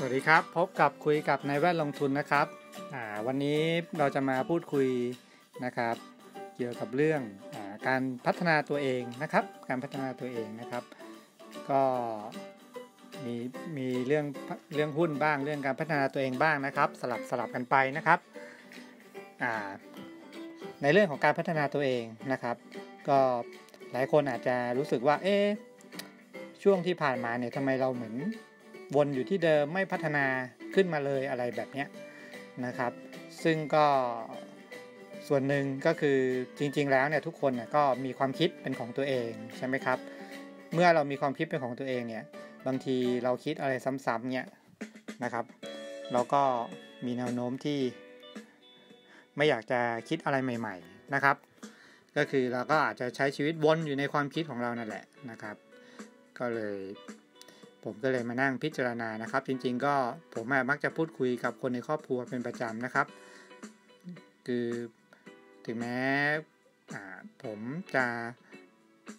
สวัสดีครับ พบกับคุยกับนายแว่นลงทุนนะครับวันนี้เราจะมาพูดคุยนะครับ เกี่ยวกับเรื่องอการพัฒนาตัวเองนะครับ การพัฒนาตัวเองนะครับ ก็มีมีเรื่องเรื่องหุ้นบ้าง เรื่องการพัฒนาตัวเองบ้างนะครับ สลับสลับกันไปนะครับในเรื่องของการพัฒนาตัวเองนะครับ ก็หลายคนอาจจะรู้สึกว่าเอ๊ช่วงที่ผ่านมาเนี่ยทำไมเราเหมือน วนอยู่ที่เดิมไม่พัฒนาขึ้นมาเลยอะไรแบบนี้นะครับ ซึ่งก็ส่วนหนึ่งก็คือจริง ๆ แล้วเนี่ยทุกคนก็มีความคิดเป็นของตัวเองใช่ไหมครับ เมื่อเรามีความคิดเป็นของตัวเองเนี่ยบางทีเราคิดอะไรซ้ำๆเนี่ยนะครับ เราก็มีแนวโน้มที่ไม่อยากจะคิดอะไรใหม่ ๆนะครับ ก็คือเราก็อาจจะใช้ชีวิตวนอยู่ในความคิดของเรานั่นแหละนะครับ ก็เลย ผมก็เลยมานั่งพิจารณานะครับ จริง ๆ ก็ผมมักจะพูดคุยกับคนในครอบครัวเป็นประจำนะครับ คือถึงแม้ผมจะ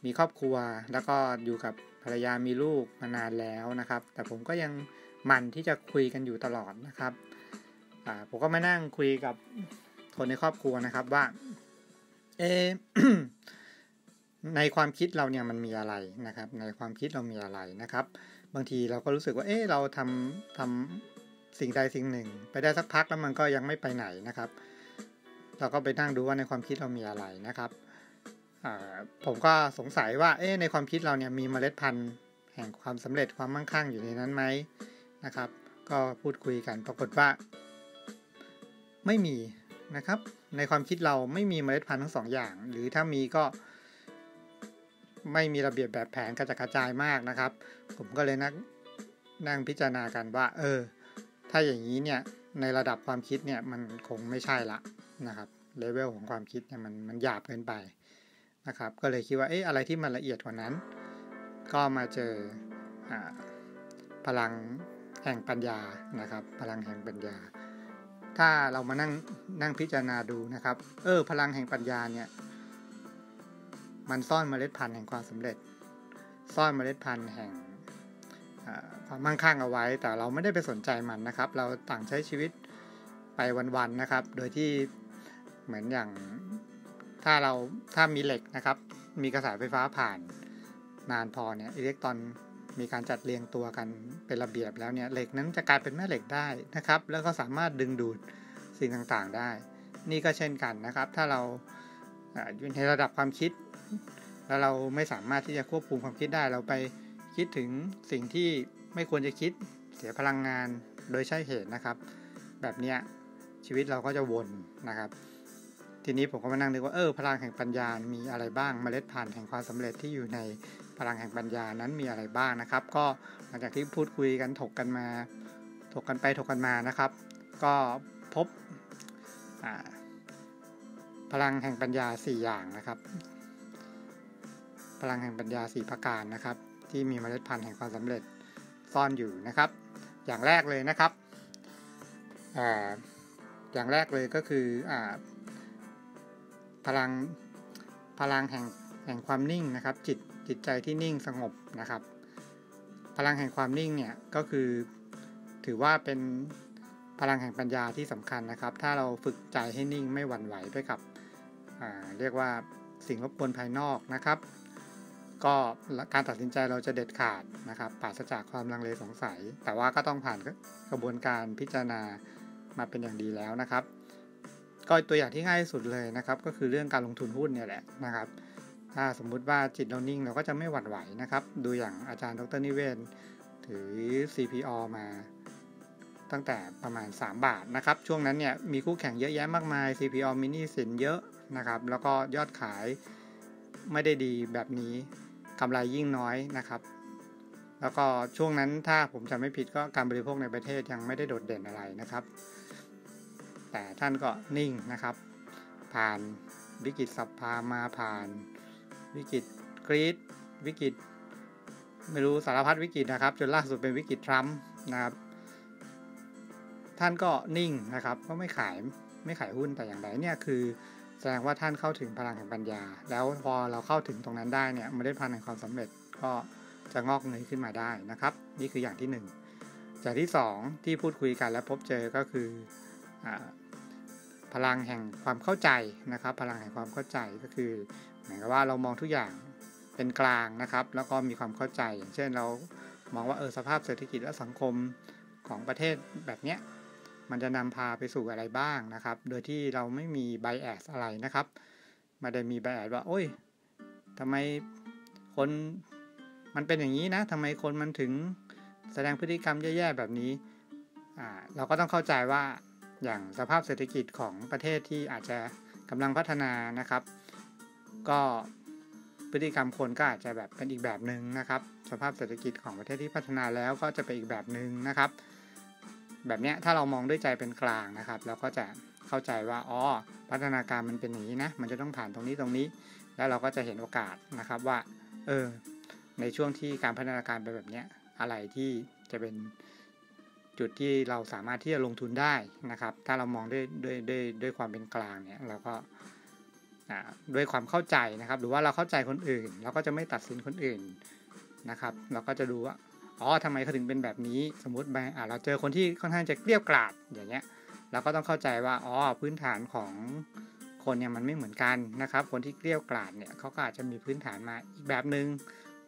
มีครอบครัวแล้วก็อยู่กับภรรยามีลูกมานานแล้วนะครับ แต่ผมก็ยังมันที่จะคุยกันอยู่ตลอดนะครับผมก็มานั่งคุยกับคนในครอบครัวนะครับว่า เอในความคิดเราเนี่ยมันมีอะไรนะครับ ในความคิดเรามีอะไรนะครับ บางทีเราก็รู้สึกว่า เอ๊ะเราทำทำสิ่งใดสิ่งหนึ่ง ไปได้สักพักแล้วมันก็ยังไม่ไปไหนนะครับ เราก็ไปนั่งดูว่าในความคิดเรามีอะไรนะครับผมก็สงสัยว่า เอ๊ะในความคิดเราเนี่ยมีเมล็ดพันธุ์แห่งความสำเร็จความมั่งคั่งอยู่ในนั้นไหมนะครับ ก็พูดคุยกันปรากฏว่า ไม่มีนะครับ ในความคิดเราไม่มีเมล็ดพันธุ์ทั้งสองอย่าง หรือถ้ามีก็ ไม่มีระเบียบแบบแผนกระจัดกระจายมากนะครับ ผมก็เลยนั่งนั่งพิจารณากันว่า เออ ถ้าอย่างนี้เนี่ยในระดับความคิดเนี่ยมันคงไม่ใช่ละนะครับเลเวลของความคิดเนี่ยมันมันหยาบเกินไปนะครับ ก็เลยคิดว่าเอ๊ะอะไรที่มันละเอียดกว่านั้น ก็มาเจออพลังแห่งปัญญานะครับ พลังแห่งปัญญา ถ้าเรามานั่งนั่งพิจารณาดูนะครับ เออ พลังแห่งปัญญาเนี่ย มันซ่อนเมล็ดพันธุ์แห่งความสำเร็จ ซ่อนเมล็ดพันธุ์แห่งความมั่งคั่งเอาไว้ แต่เราไม่ได้ไปสนใจมันนะครับ เราต่างใช้ชีวิตไปวันๆนะครับ โดยที่เหมือนอย่างถ้าเราถ้ามีเหล็กนะครับ มีกระแสไฟฟ้าผ่านนานพอเนี่ยอิเล็กตรอนมีการจัดเรียงตัวกันเป็นระเบียบแล้วเนี่ยเหล็กนั้นจะกลายเป็นแม่เหล็กได้นะครับ แล้วก็สามารถดึงดูดสิ่งต่างๆได้ นี่ก็เช่นกันนะครับ ถ้าเราอยู่ในระดับความคิด แล้วเราไม่สามารถที่จะควบคุมความคิดได้ เราไปคิดถึงสิ่งที่ไม่ควรจะคิดเสียพลังงานโดยใช่เหตุนะครับ แบบนี้ชีวิตเราก็จะวนนะครับ ทีนี้ผมก็มานั่งนึกว่าเออพลังแห่งปัญญา มีอะไรบ้าง เมล็ดพันธุ์แห่งความสำเร็จที่อยู่ในพลังแห่งปัญญานั้นมีอะไรบ้างนะครับ ก็หลังจากที่พูดคุยกันถกกันมา ถกกันไปถกกันมานะครับ ก็พบพลังแห่งปัญญา 4 อย่างนะครับ พลังแห่งปัญญา 4 ประการนะครับ ที่มีเมล็ดพันธุ์แห่งความสำเร็จซ่อนอยู่นะครับ อย่างแรกเลยนะครับออย่างแรกเลยก็คืออพลังพลังแห่งแห่งความนิ่งนะครับ จิตจิตใจที่นิ่งสงบนะครับ พลังแห่งความนิ่งเนี่ยก็คือถือว่าเป็นพลังแห่งปัญญาที่สำคัญนะครับ ถ้าเราฝึกใจให้นิ่งไม่หวั่นไหวไปกับเรียกว่าสิ่งรบกวนภายนอกนะครับ ก็การตัดสินใจเราจะเด็ดขาดนะครับปราศจากความลังเลสงสัย แต่ว่าก็ต้องผ่านกระบวนการพิจารณามาเป็นอย่างดีแล้วนะครับ ก็ตัวอย่างที่ง่ายสุดเลยนะครับ ก็คือเรื่องการลงทุนหุ้นเนี่ยแหละนะครับ ถ้าสมมุติว่าจิตเรานิ่งเราก็จะไม่หวั่นไหวนะครับ ดูอย่างอาจารย์ดรนิเวศถือ CPO มาตั้งแต่ประมาณ 3 บาทนะครับ ช่วงนั้นเนี่ยมีคู่แข่งเยอะแยะมากมาย CPO มินิสินเยอะนะครับ แล้วก็ยอดขายไม่ได้ดีแบบนี้ กำไรยิ่งน้อยนะครับ แล้วก็ช่วงนั้นถ้าผมจำไม่ผิดก็การบริโภคในประเทศยังไม่ได้โดดเด่นอะไรนะครับ แต่ท่านก็นิ่งนะครับ ผ่านวิกฤตสัพพามาผ่าน วิกฤตกรีดวิกฤตไม่รู้สารพัดวิกฤตนะครับ จนล่าสุดเป็นวิกฤตทรัมป์นะครับ ท่านก็นิ่งนะครับก็ไม่ขายไม่ขายหุ้นแต่อย่างไรเนี่ยคือ แสดงว่าท่านเข้าถึงพลังแห่งปัญญา แล้วพอเราเข้าถึงตรงนั้นได้เนี่ยเมล็ดพันธุ์แห่งความสำเร็จก็จะงอกเงยขึ้นมาได้นะครับ นี่คืออย่างที่1อย่างที่สองที่พูดคุยกันและพบเจอก็คืออพลังแห่งความเข้าใจนะครับ พลังแห่งความเข้าใจก็คือหมายความว่าเรามองทุกอย่างเป็นกลางนะครับ แล้วก็มีความเข้าใจ อย่างเช่นเรามองว่าเออสภาพเศรษฐกิจและสังคมของประเทศแบบเนี้ย มันจะนำพาไปสู่อะไรบ้างนะครับ โดยที่เราไม่มีไบแอสอะไรนะครับไม่ได้มีไบแอสว่า โอ้ยทำไมคนมันเป็นอย่างนี้นะทำไมคนมันถึงแสดงพฤติกรรมแย่ๆแบบนี้ เราก็ต้องเข้าใจว่าอย่างสภาพเศรษฐกิจของประเทศที่อาจจะกำลังพัฒนานะครับ ก็พฤติกรรมคนก็อาจจะแบบเป็นอีกแบบหนึ่งนะครับ สภาพเศรษฐกิจของประเทศที่พัฒนาแล้วก็จะเป็นอีกแบบหนึ่งนะครับ แบบนี้ถ้าเรามองด้วยใจเป็นกลางนะครับเราก็จะเข้าใจว่าอ๋อพัฒนาการมันเป็นอย่างนี้นะ มันจะต้องผ่านตรงนี้ตรงนี้ แล้วเราก็จะเห็นโอกาสนะครับว่าเออในช่วงที่การพัฒนาการเป็นแบบนี้อะไรที่จะเป็นจุดที่เราสามารถที่จะลงทุนได้นะครับ ถ้าเรามองด้วยด้วยด้วยด้วยความเป็นกลางเนี่ยเราก็ด้วยความเข้าใจนะครับ หรือว่าเราเข้าใจคนอื่น เราก็จะไม่ตัดสินคนอื่นนะครับ เราก็จะดูว่า อ๋อทำไมเขาถึงเป็นแบบนี้สมมติไปอ่าเราเจอคนที่ค่อนข้างจะเกลี้ยวกราดอย่างเงี้ยเราก็ต้องเข้าใจว่าอ๋อพื้นฐานของคนเนี่ยมันไม่เหมือนกันนะครับ คนที่เกลี้ยวกราดเนี่ยเขาก็อาจจะมีพื้นฐานมาอีกแบบหนึ่ง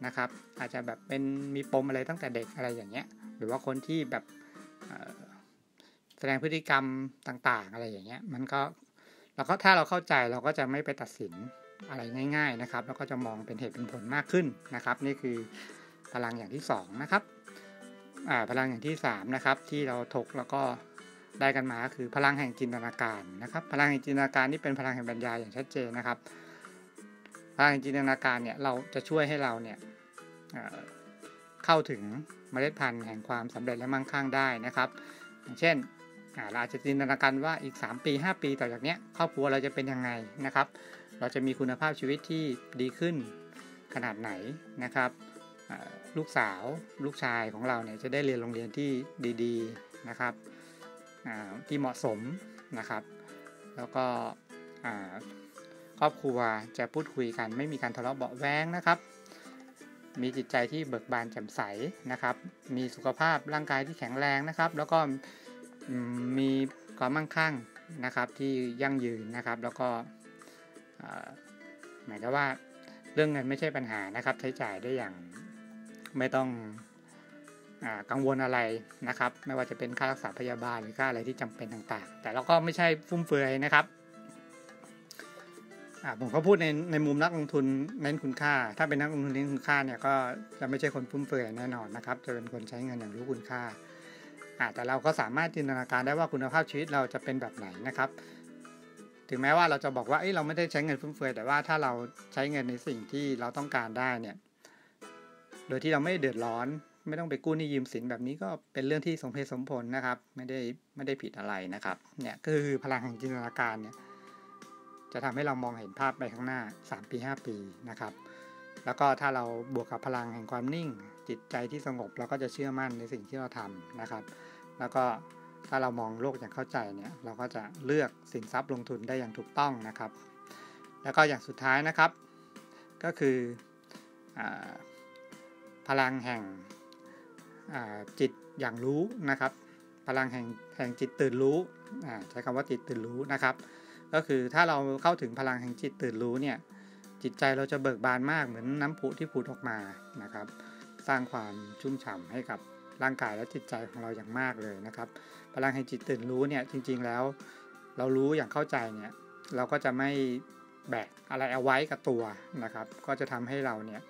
นะครับ อาจจะแบบเป็นมีปมอะไรตั้งแต่เด็กอะไรอย่างเงี้ย หรือว่าคนที่แบบแสดงพฤติกรรมต่างๆ อะไรอย่างเงี้ยมันก็เราก็ถ้าเราเข้าใจเราก็จะไม่ไปตัดสินอะไรง่าย ๆนะครับ แล้วก็จะมองเป็นเหตุเป็นผลมากขึ้นนะครับ นี่คือ พลังอย่างที่2นะครับพลังอย่างที่3นะครับที่เราถกแล้วก็ได้กันมาคือพลังแห่งจินตนาการนะครับ พลังแห่งจินตนาการนี่เป็นพลังแห่งปัญญาอย่างชัดเจนนะครับ พลังแห่งจินตนาการเนี่ยเราจะช่วยให้เราเนี่ยเข้าถึงเมล็ดพันธุ์แห่งความสำเร็จและมั่งคั่งได้นะครับ อย่างเช่นเราอาจจะจินตนาการว่าอีก 3 ปี 5 ปีต่อจากนี้ครอบครัวเราจะเป็นยังไงนะครับ เราจะมีคุณภาพชีวิตที่ดีขึ้นขนาดไหนนะครับ ลูกสาวลูกชายของเราเนี่ยจะได้เรียนโรงเรียนที่ดีๆนะครับที่เหมาะสมนะครับ แล้วก็ครอบครัวจะพูดคุยกัน ไม่มีการทะเลาะเบาแว้งนะครับ มีจิตใจที่เบิกบานแจ่มใสนะครับ มีสุขภาพร่างกายที่แข็งแรงนะครับ แล้วก็มีความมั่งคั่งนะครับที่ยั่งยืนนะครับ แล้วก็หมายถึงว่าเรื่องเงินไม่ใช่ปัญหานะครับ ใช้จ่ายได้อย่าง ไม่ต้องอกังวลอะไรนะครับ ไม่ว่าจะเป็นค่ารักษาพยาบาลหรือค่าอะไรที่จำเป็นต่างๆ แต่เราก็ไม่ใช่ฟุ่มเฟือยนะครับผมก็พูดในในมุมนักลงทุนเน้นคุณค่า ถ้าเป็นนักลงทุนเน้นคุณค่าเนี่ยก็จะไม่ใช่คนฟุ่มเฟือยแน่นอนนะครับ จะเป็นคนใช้เงินอย่างรู้คุณค่าแต่เราก็สามารถจินตนาการได้ว่าคุณภาพชีวิตเราจะเป็นแบบไหนนะครับ ถึงแม้ว่าเราจะบอกว่าเอ้ยเราไม่ได้ใช้เงินฟุ่มเฟือยแต่ว่าถ้าเราใช้เงินในสิ่งที่เราต้องการได้เนี่ย โดยที่เราไม่เดือดร้อน ไม่ต้องไปกู้หนี้ยืมสินแบบนี้ก็เป็นเรื่องที่สมเหตุสมผลนะครับ ไม่ได้ไม่ได้ผิดอะไรนะครับ เนี่ยก็คือพลังแห่งจินตนาการเนี่ยจะทำให้เรามองเห็นภาพไปข้างหน้า 3 ปี 5 ปีนะครับ แล้วก็ถ้าเราบวกกับพลังแห่งความนิ่ง จิตใจที่สงบเราก็จะเชื่อมั่นในสิ่งที่เราทำนะครับ แล้วก็ถ้าเรามองโลกอย่างเข้าใจเนี่ยเราก็จะเลือกสินทรัพย์ลงทุนได้อย่างถูกต้องนะครับ แล้วก็อย่างสุดท้ายนะครับ ก็คืออ ลังแห่งจิตอย่างรู้นะครับ พลังแห่งแห่งจิตตื่นรู้ใช้คำว่าจิตตื่นรู้นะครับ ก็คือถ้าเราเข้าถึงพลังแห่งจิตตื่นรู้เนี่ยจิตใจเราจะเบิกบานมากเหมือนน้ำพุที่ผุดออกมานะครับ สร้างความชุ่มฉ่ำให้กับร่างกายและจิตใจของเราอย่างมากเลยนะครับ พลังแห่งจิตตื่นรู้เนี่ยจริง ๆ แล้วเรารู้อย่างเข้าใจเนี่ยเราก็จะไม่แบกอะไรเอาไว้กับตัวนะครับ ก็จะทำให้เราเนี่ย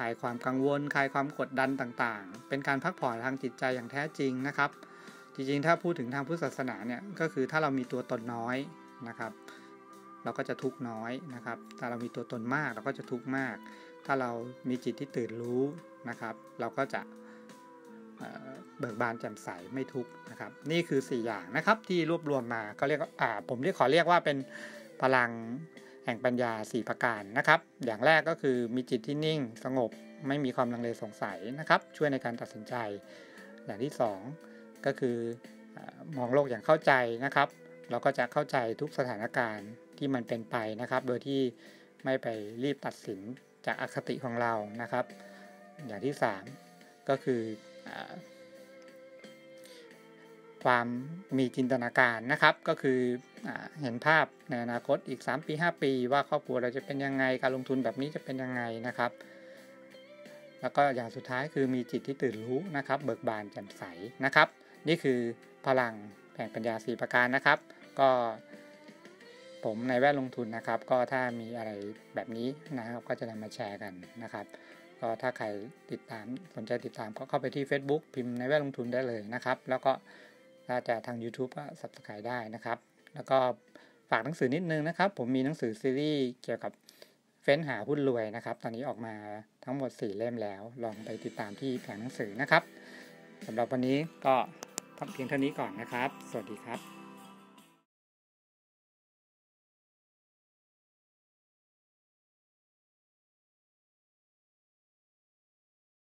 ลายความกังวลคลายความกดดันต่างๆ เป็นการพักผ่อนทางจิตใจอย่างแท้จริงนะครับ จริงๆ ถ้าพูดถึงทางพุทธศาสนาเนี่ยก็คือถ้าเรามีตัวตนน้อยนะครับ เราก็จะทุกน้อยนะครับ ถ้าเรามีตัวตนมากเราก็จะทุกมาก ถ้าเรามีจิตที่ตื่นรู้นะครับ เราก็จะเบิกบานแจ่มใสไม่ทุกนะครับ นี่คือ 4 อย่างนะครับที่รวบรวมมาก็เรียกผมเรียกขอเรียกว่าเป็นพลัง แห่งปัญญา 4 ประการนะครับ อย่างแรกก็คือมีจิตที่นิ่งสงบ ไม่มีความลังเลสงสัยนะครับ ช่วยในการตัดสินใจ อย่างที่ 2 ก็คือมองโลกอย่างเข้าใจนะครับ เราก็จะเข้าใจทุกสถานการณ์ที่มันเป็นไปนะครับ โดยที่ไม่ไปรีบตัดสินจากอคติของเรานะครับ อย่างที่ 3 ก็คือ ความมีจินตนาการนะครับ ก็คืออเห็นภาพในอนาคตอีก 3 ปี 5 ปี ว่าครอบครัวเราจะเป็นยังไงการลงทุนแบบนี้จะเป็นยังไงนะครับ แล้วก็อย่างสุดท้ายคือมีจิตที่ตื่นรู้นะครับ เบิกบานแจ่มใสนะครับ นี่คือพลังแผงปัญญา 4 ประการนะครับ ก็ผมในแวดลงทุนนะครับ ก็ถ้ามีอะไรแบบนี้นะครับ ก็จะนำมาแชร์กันนะครับก็ถ้าใครติดตามสนใจติดตามก็เข้าไปที่ Facebook พิมพ์ในแวดลงทุนได้เลยนะครับ แล้วก็ ถ้าจะทาง YouTube ก็ Subscribe ได้นะครับ แล้วก็ฝากหนังสือนิดนึงนะครับ ผมมีหนังสือซีรีส์เกี่ยวกับเฟ้นหาหุ้นรวยนะครับ ตอนนี้ออกมาทั้งหมด 4 เล่มแล้ว ลองไปติดตามที่แผงหนังสือนะครับสำหรับวันนี้ก็ทำเพียงเท่านี้ก่อนนะครับ สวัสดีครับ